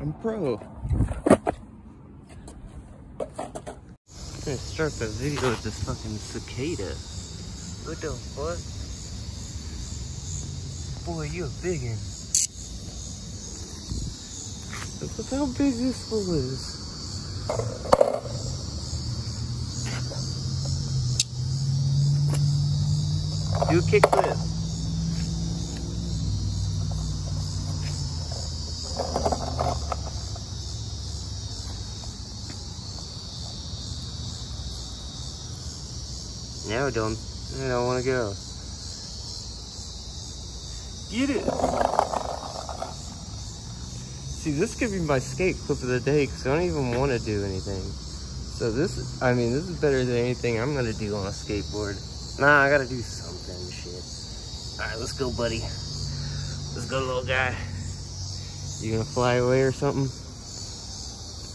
I'm pro. I'm gonna start the video with this fucking cicada. What the fuck? Boy, you a big one. Look how big this fool is. Do a kickflip. Now don't, I don't want to go. Get it. See, this could be my skate clip of the day because I don't even want to do anything. So this, I mean, this is better than anything I'm going to do on a skateboard. Nah, I got to do something, shit. All right, let's go, buddy. Let's go, little guy. You gonna fly away or something?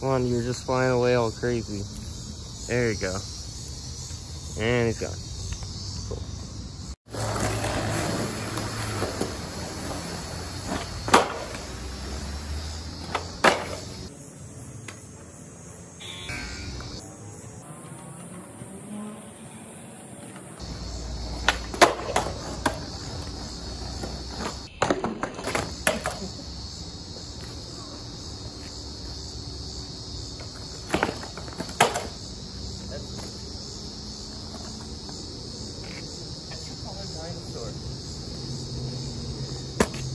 Come on, you're just flying away all crazy. There you go. And he's gone.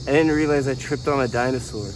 I didn't realize I tripped on a dinosaur.